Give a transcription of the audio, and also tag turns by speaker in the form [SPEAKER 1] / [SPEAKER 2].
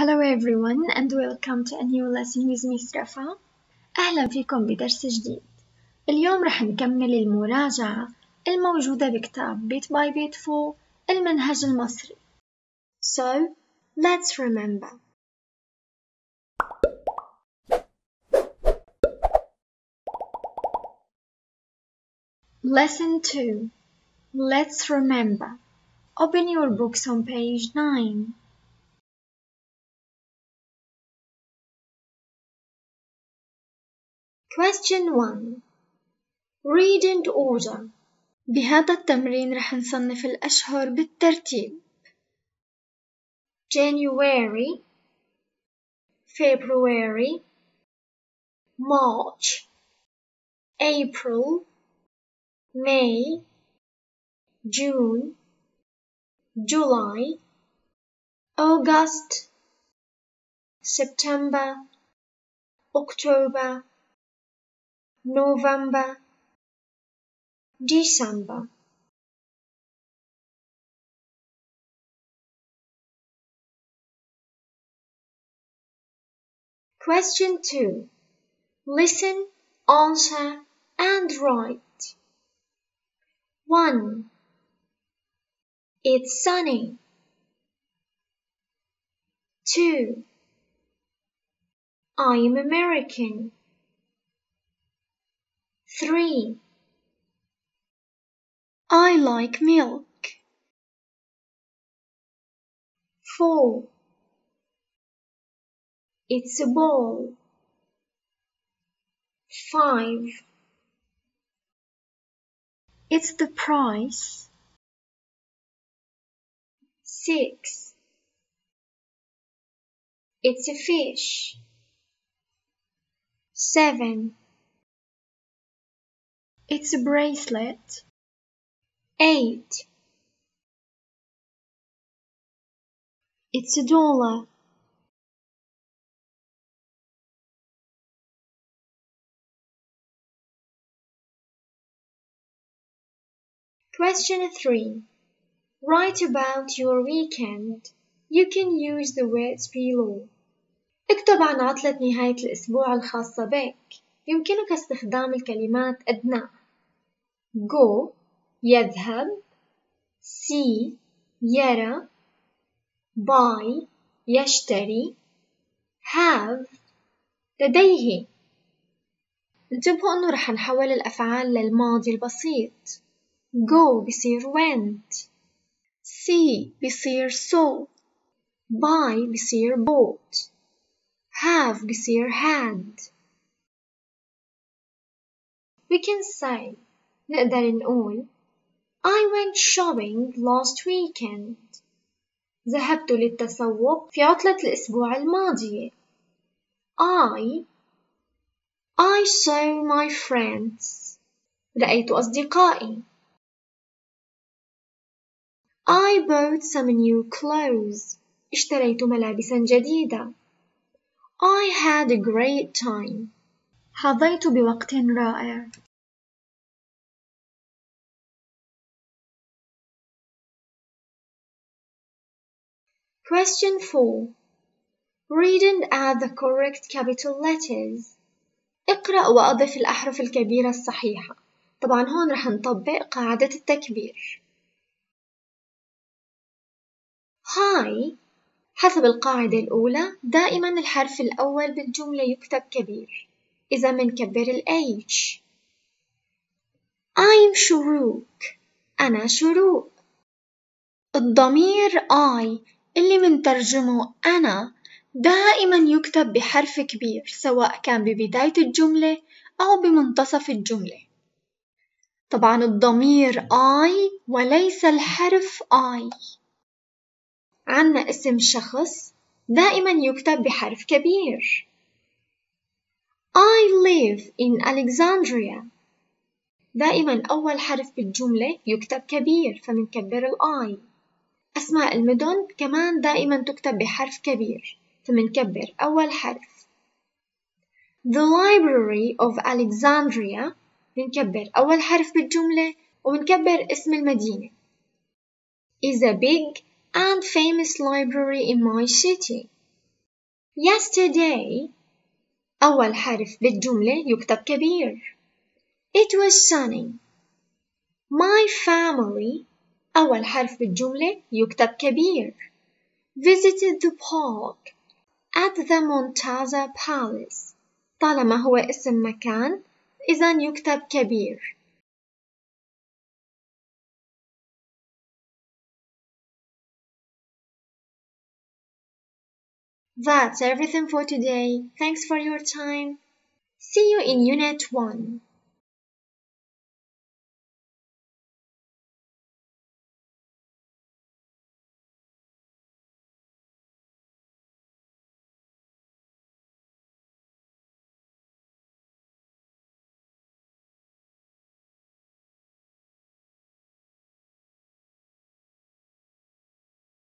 [SPEAKER 1] Hello everyone and welcome to a new lesson with Miss رفا أهلا فيكم بدرس جديد اليوم رح نكمل المراجعة الموجودة بكتاب بيت باي بيت فوق المنهج المصري So let's remember Lesson 2 Let's remember Open your books on page 9 Question 1 Read and order بهذا التمرين رح نصنف الأشهر بالترتيب January February March April May June July August September October November, December. Question 2. Listen, answer, and write. 1. It's sunny. 2. I'm American. Three. I like milk. Four. It's a ball. Five. It's the price. Six. It's a fish. Seven. It's a bracelet. Eight. It's a dollar. Question 3. Write about your weekend. You can use the words below. اكتب عن عطلة نهاية الأسبوع الخاصة بك. يمكنك استخدام الكلمات أدنى. go يذهب see يرى buy يشتري have لديه. انتبهوا انه رح نحول الأفعال للماضي البسيط. go بصير went. see بصير saw buy بصير bought. have بصير had we can say نقدر نقول I went shopping last weekend ذهبت للتسوق في عطلة الأسبوع الماضية I I saw my friends رأيت أصدقائي I bought some new clothes اشتريت ملابسا جديدة I had a great time حظيت بوقت رائع. Question 4. Read and add the correct capital letters. اقرأ وأضف الأحرف الكبيرة الصحيحة. طبعا هون رح نطبق قاعدة التكبير. هاي حسب القاعدة الأولى دائما الحرف الأول بالجملة يكتب كبير. إذا منكبر ال H. I'm شروق. أنا شروق. الضمير I اللي منترجمه أنا دائما يكتب بحرف كبير سواء كان ببداية الجملة أو بمنتصف الجملة. طبعا الضمير I وليس الحرف I. عنا اسم شخص دائما يكتب بحرف كبير. I live in Alexandria. دائما أول حرف بالجملة يكتب كبير فمنكبر الآي. أسماء المدن كمان دائما تكتب بحرف كبير فمنكبر أول حرف. The library of Alexandria. منكبر أول حرف بالجملة ومنكبر اسم المدينة. Is a big and famous library in my city. Yesterday أول حرف بالجملة يكتب كبير. It was sunny. My family أول حرف بالجملة يكتب كبير. Visited the park at the Montaza Palace. طالما هو اسم مكان إذا يكتب كبير. That's everything for today. Thanks for your time. See you in Unit 1.